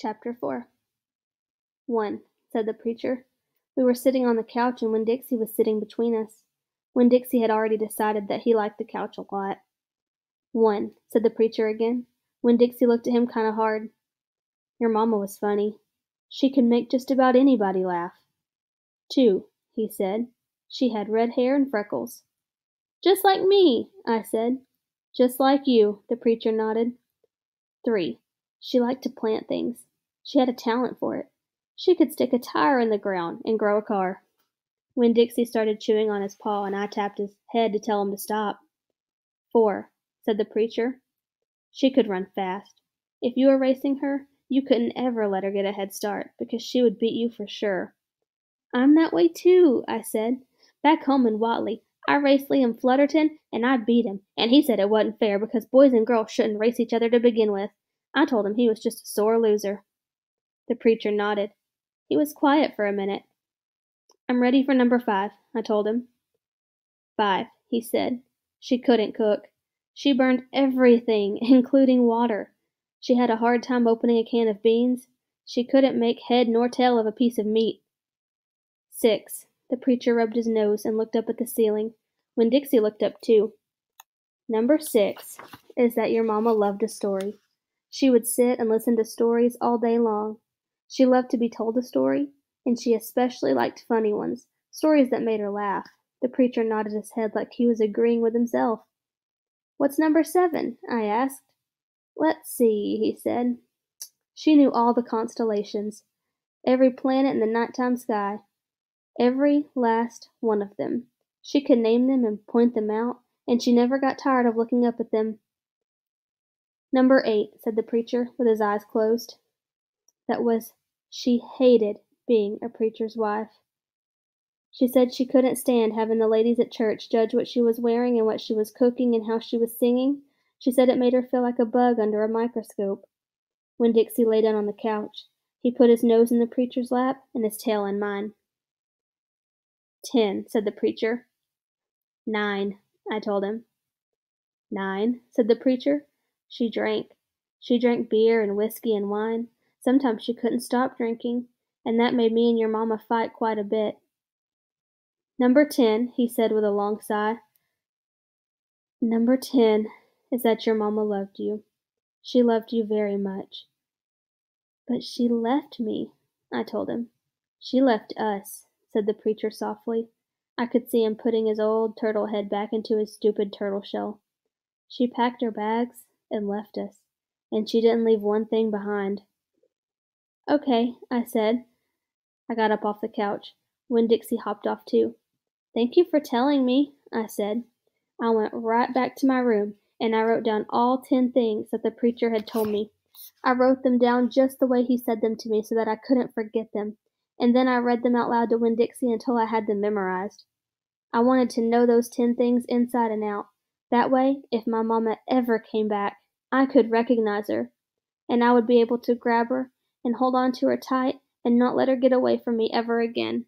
Chapter 4 One, said the preacher. We were sitting on the couch and Winn-Dixie was sitting between us. Winn-Dixie had already decided that he liked the couch a lot. One, said the preacher again. Winn-Dixie looked at him kind of hard. Your mama was funny. She could make just about anybody laugh. Two, he said. She had red hair and freckles. Just like me, I said. Just like you, the preacher nodded. Three, she liked to plant things. She had a talent for it. She could stick a tire in the ground and grow a car. Winn-Dixie started chewing on his paw and I tapped his head to tell him to stop. Four, said the preacher. She could run fast. If you were racing her, you couldn't ever let her get a head start, because she would beat you for sure. I'm that way too, I said. Back home in Watley, I raced Liam Flutterton, and I beat him, and he said it wasn't fair because boys and girls shouldn't race each other to begin with. I told him he was just a sore loser. The preacher nodded. He was quiet for a minute. I'm ready for number five, I told him. Five, he said. She couldn't cook. She burned everything, including water. She had a hard time opening a can of beans. She couldn't make head nor tail of a piece of meat. Six. The preacher rubbed his nose and looked up at the ceiling. Winn-Dixie looked up too. Number six is that your mamma loved a story. She would sit and listen to stories all day long. She loved to be told a story, and she especially liked funny ones, stories that made her laugh. The preacher nodded his head like he was agreeing with himself. What's number seven? I asked. Let's see, he said. She knew all the constellations, every planet in the nighttime sky, every last one of them. She could name them and point them out, and she never got tired of looking up at them. Number eight, said the preacher, with his eyes closed. That was, she hated being a preacher's wife. She said she couldn't stand having the ladies at church judge what she was wearing and what she was cooking and how she was singing. She said it made her feel like a bug under a microscope. Winn-Dixie lay down on the couch. He put his nose in the preacher's lap and his tail in mine. Ten, said the preacher. Nine, I told him. Nine, said the preacher. She drank. She drank beer and whiskey and wine. Sometimes she couldn't stop drinking, and that made me and your mamma fight quite a bit. Number ten, he said with a long sigh. Number ten is that your mamma loved you. She loved you very much. But she left me, I told him. She left us, said the preacher softly. I could see him putting his old turtle head back into his stupid turtle shell. She packed her bags and left us, and she didn't leave one thing behind. Okay, I said. I got up off the couch. Winn-Dixie hopped off too. Thank you for telling me, I said. I went right back to my room, and I wrote down all ten things that the preacher had told me. I wrote them down just the way he said them to me so that I couldn't forget them, and then I read them out loud to Winn-Dixie until I had them memorized. I wanted to know those ten things inside and out. That way, if my mamma ever came back, I could recognize her, and I would be able to grab her and hold on to her tight and not let her get away from me ever again.